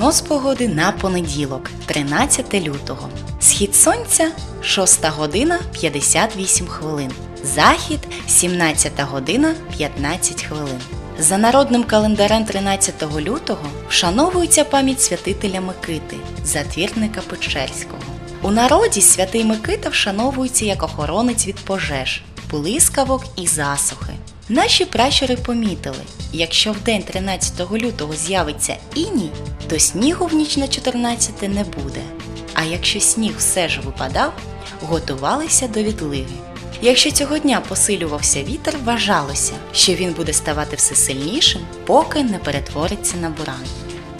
Прогноз погоди на понеділок, 13 лютого. Схід сонця 6 година 58 хвилин. Захід 17 година 15 хвилин. За народним календарем 13 лютого вшановується пам'ять святителя Микити, затвірника Печерського. У народі святий Микита вшановується як охоронець від пожеж, блискавок і засухи. Наші пращури помітили, якщо в день 13 лютого з'явиться іній, то снігу в ніч на 14 не буде. А якщо сніг все ж випадав, готувалися до відливи. Якщо цього дня посилювався вітер, вважалося, що він буде ставати все сильнішим, поки не перетвориться на буран.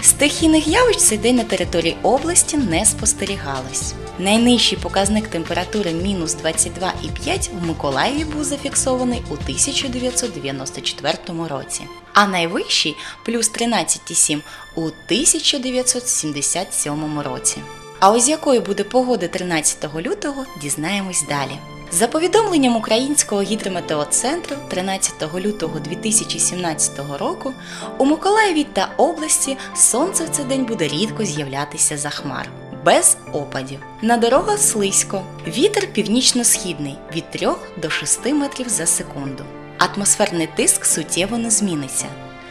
Стихійних явищ цей день на території області не спостерігалось. Найнижчий показник температури мінус 22,5 в Миколаєві був зафіксований у 1994 році, а найвищий плюс 13,7 у 1977 році. А ось якою буде погода 13 лютого, дізнаємось далі. За повідомленням Українського гідрометеоцентру 13 лютого 2017 року у Миколаєві та області сонце в цей день буде рідко з'являтися за хмар. Без опадів. На дорогах слизько. Вітер північно-східний від 3 до 6 метрів за секунду. Атмосферний тиск суттєво не зміниться.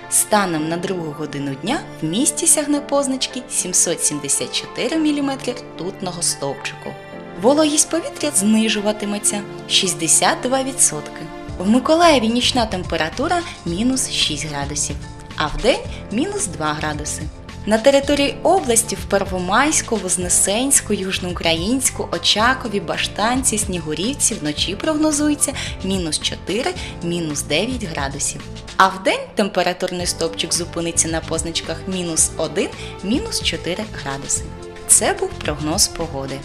Станом на другу годину дня в місті сягне позначки 774 мм ртутного стовпчику. Вологість повітря знижуватиметься 62%. В Миколаєві нічна температура мінус 6 градусів, а в день мінус 2 градуси. На території області в Первомайську, Вознесенську, Южноукраїнську, Очакові, Баштанці, Снігурівці вночі прогнозується мінус 4, мінус 9 градусів. А в день температурний стопчик зупиниться на позначках мінус 1, мінус 4 градуси. Це був прогноз погоди.